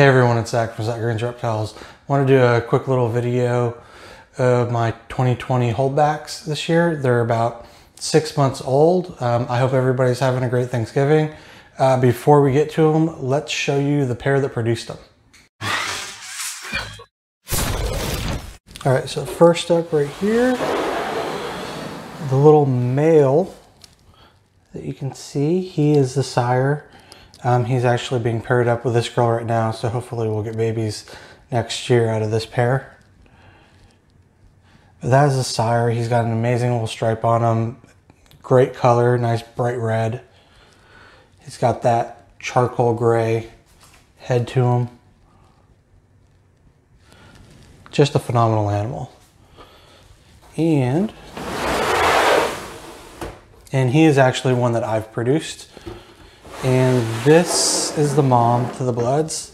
Hey everyone, it's Zack from Zack Green's Reptiles. Want to do a quick little video of my 2020 holdbacks this year. They're about six months old. Um, I hope everybody's having a great Thanksgiving. Uh, before we get to them, let's show you the pair that produced them. All right, so first up right here, the little male that you can see, he is the sire. Um, he's actually being paired up with this girl right now, so hopefully we'll get babies next year out of this pair. But that is a sire. He's got an amazing little stripe on him. Great color, nice bright red. He's got that charcoal gray head to him. Just a phenomenal animal. And and he is actually one that I've produced. And this is the mom to the Bloods.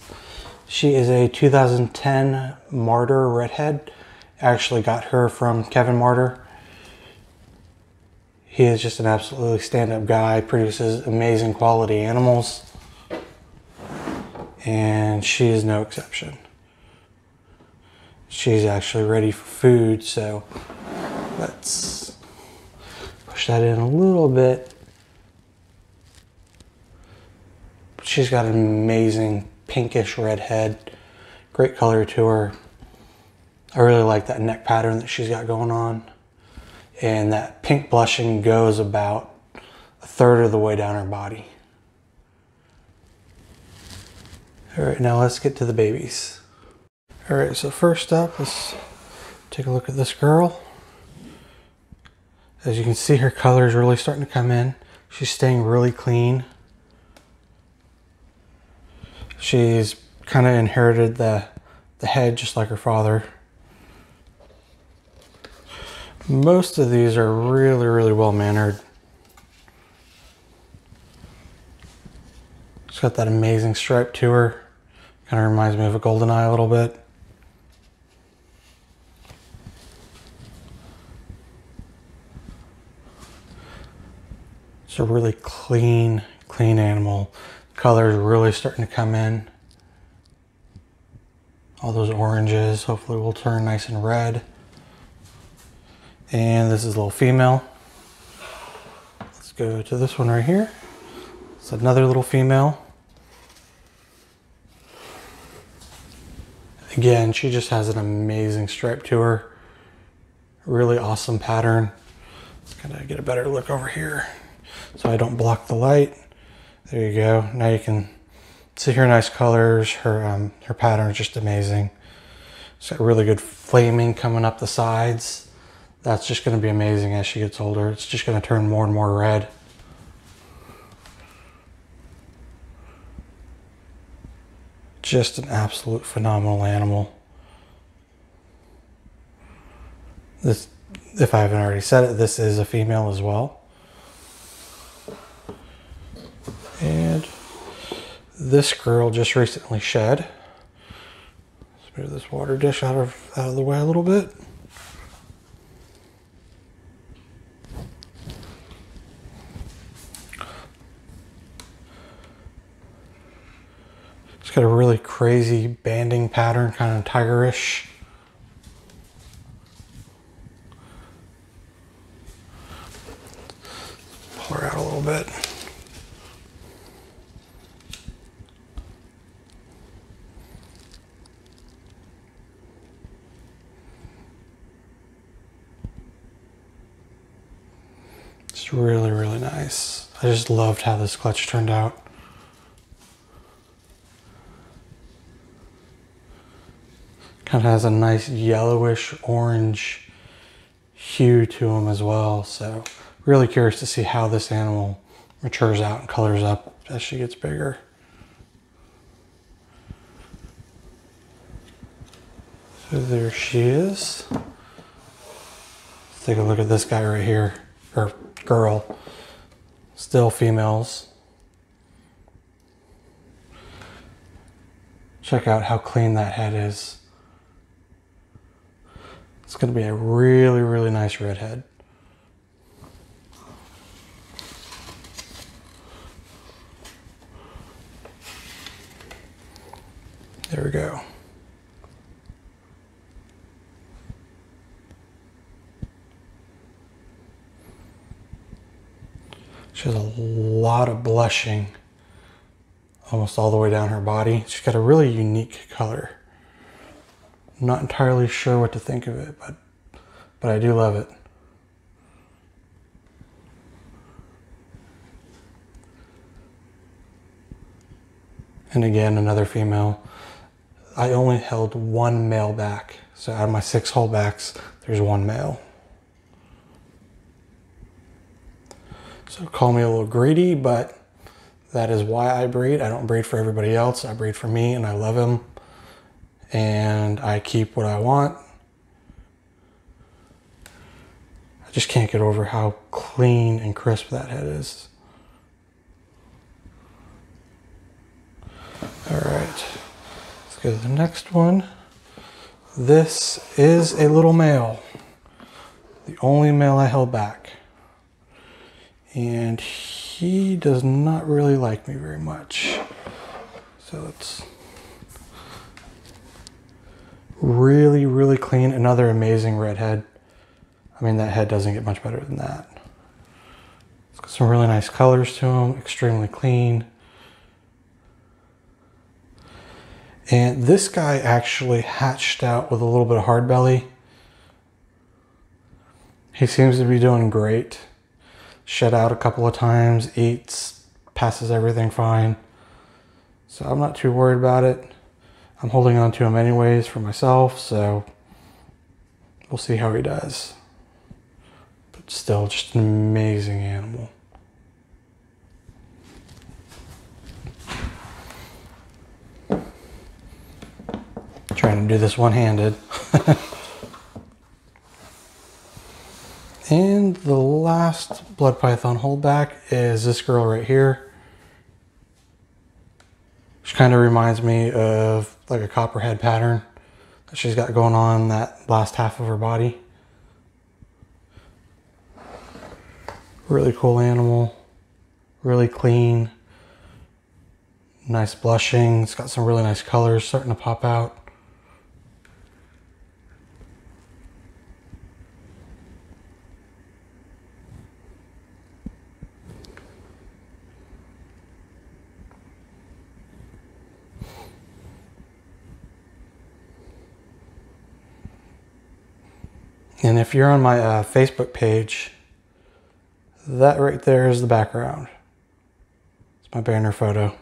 She is a 2010 Martyr Redhead. Actually got her from Kevin Martyr. He is just an absolutely stand-up guy, produces amazing quality animals. And she is no exception. She's actually ready for food, so let's push that in a little bit. She's got an amazing pinkish red head. Great color to her. I really like that neck pattern that she's got going on. And that pink blushing goes about a third of the way down her body. All right, now let's get to the babies. All right, so first up, let's take a look at this girl. As you can see, her color is really starting to come in. She's staying really clean. She's kind of inherited the, the head just like her father. Most of these are really, really well mannered. She's got that amazing stripe to her. Kind of reminds me of a golden eye a little bit. It's a really clean, clean animal. Colors really starting to come in. All those oranges hopefully will turn nice and red. And this is a little female. Let's go to this one right here. It's another little female. Again, she just has an amazing stripe to her. Really awesome pattern. Let's kind of get a better look over here so I don't block the light. There you go. Now you can see her nice colors. Her um, her pattern is just amazing. She's got really good flaming coming up the sides. That's just going to be amazing as she gets older. It's just going to turn more and more red. Just an absolute phenomenal animal. This, if I haven't already said it, this is a female as well. And this girl just recently shed. Let's move this water dish out of out of the way a little bit. It's got a really crazy banding pattern, kind of tigerish. Pull her out a little bit. It's really, really nice. I just loved how this clutch turned out. Kind of has a nice yellowish orange hue to them as well. So really curious to see how this animal matures out and colors up as she gets bigger. So there she is. Let's take a look at this guy right here, or girl. Still females. Check out how clean that head is. It's going to be a really, really nice redhead. There we go. She has a lot of blushing almost all the way down her body. She's got a really unique color. I'm not entirely sure what to think of it, but but I do love it. And again, another female. I only held one male back. So out of my six holdbacks, there's one male. So call me a little greedy, but that is why I breed. I don't breed for everybody else. I breed for me and I love him. And I keep what I want. I just can't get over how clean and crisp that head is. All right, let's go to the next one. This is a little male. The only male I held back. And he does not really like me very much. So let's really, really clean. Another amazing redhead. I mean, that head doesn't get much better than that. It's got some really nice colors to him, extremely clean. And this guy actually hatched out with a little bit of hard belly. He seems to be doing great. Shed out a couple of times, eats, passes everything fine. So I'm not too worried about it. I'm holding on to him anyways for myself, so we'll see how he does. But still, just an amazing animal. Trying to do this one-handed. the last blood python holdback is this girl right here. She kind of reminds me of like a copperhead pattern that she's got going on that last half of her body. Really cool animal, really clean, nice blushing. It's got some really nice colors starting to pop out. And if you're on my uh, Facebook page, that right there is the background. It's my banner photo.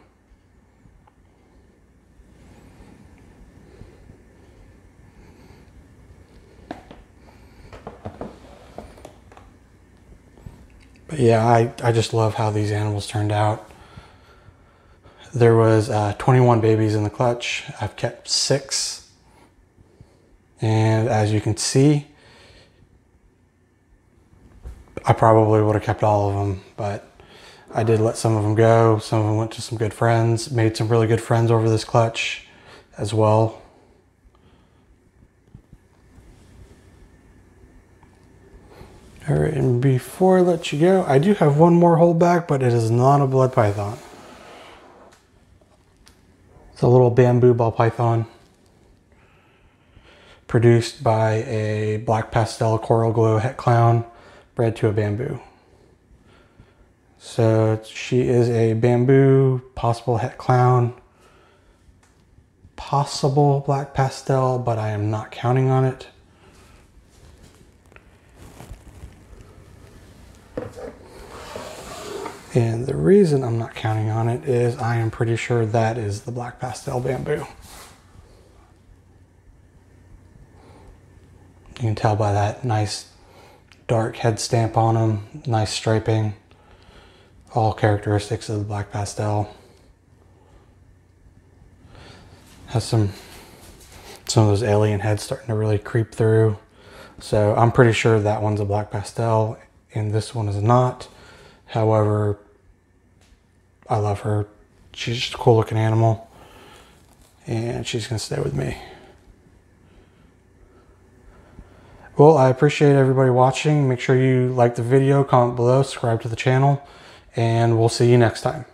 But yeah, I, I just love how these animals turned out. There was uh, 21 babies in the clutch. I've kept six. And as you can see, I probably would have kept all of them, but I did let some of them go. Some of them went to some good friends, made some really good friends over this clutch as well. All right, and before I let you go, I do have one more holdback, but it is not a blood python. It's a little bamboo ball python produced by a black pastel coral glow het clown bred to a bamboo. So she is a bamboo, possible het clown, possible black pastel, but I am not counting on it. And the reason I'm not counting on it is I am pretty sure that is the black pastel bamboo. You can tell by that nice dark head stamp on them, nice striping, all characteristics of the black pastel. Has some some of those alien heads starting to really creep through. So I'm pretty sure that one's a black pastel and this one is not. However, I love her. She's just a cool looking animal and she's gonna stay with me. Well, I appreciate everybody watching. Make sure you like the video, comment below, subscribe to the channel, and we'll see you next time.